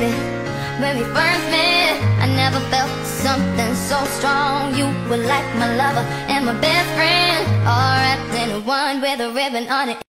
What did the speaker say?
baby. When we first met I never felt something so strong. You were like my lover and my best friend. All wrapped in one with a ribbon on it.